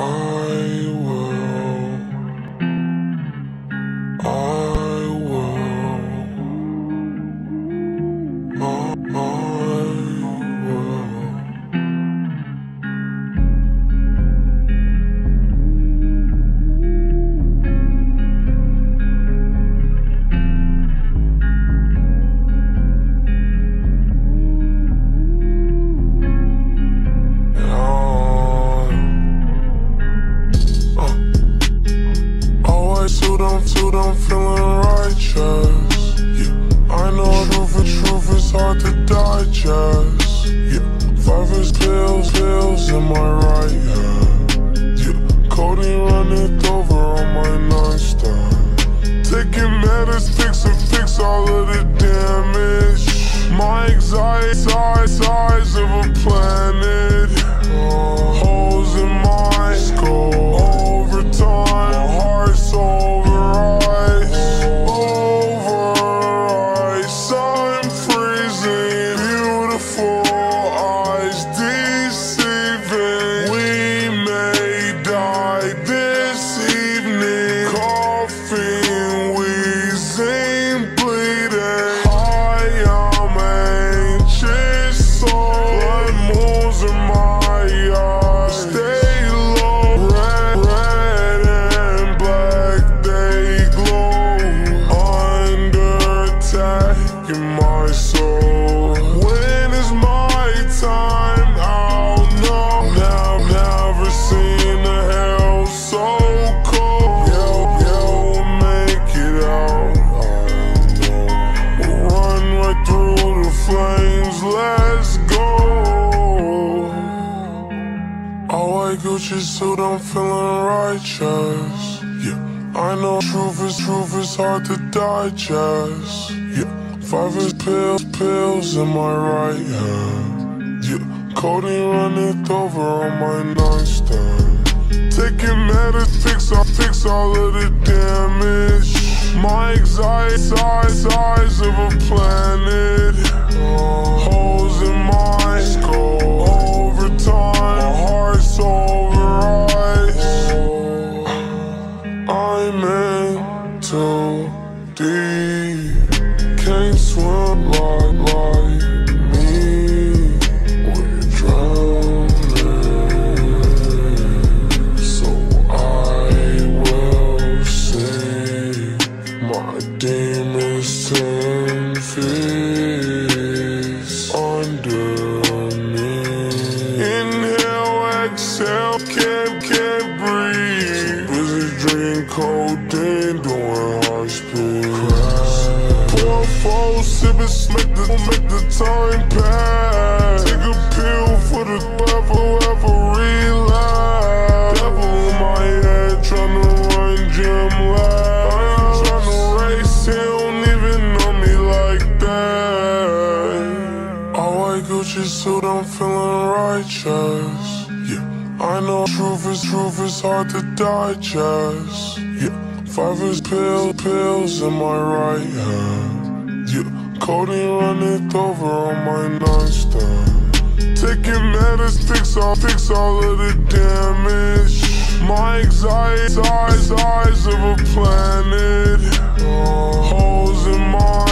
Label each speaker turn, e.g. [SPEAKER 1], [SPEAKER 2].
[SPEAKER 1] I suit I'm feeling righteous. Yeah, I know truth and truth is hard to digest. Yeah, five is pills, pills in my right hand. Yeah, codeine running over on my nightstand. Taking medicines to fix all of the damage. My anxiety size, size of a planet. Gucci suit, I'm feeling righteous. Yeah, I know truth is truth is hard to digest. Yeah, five is pills, pills in my right hand. Yeah, codeine running over on my nightstand. Taking medicine, fix all, fix all of the damage. My anxiety, size, size of a planet. Holes deep. Can't swim sipping, make the, time pass. Take a pill for the devil, ever relapse. Devil in my head, tryna run. I ain't tryna race, he don't even know me like that. All white Gucci suit, I'm feeling righteous. Yeah, I know truth is truth is hard to digest. Yeah, five is pills, pills in my right hand. Codeine running over on my nightstand. Taking medicine, fix all, fix all of the damage. My anxiety, size, size of a planet. Holes in my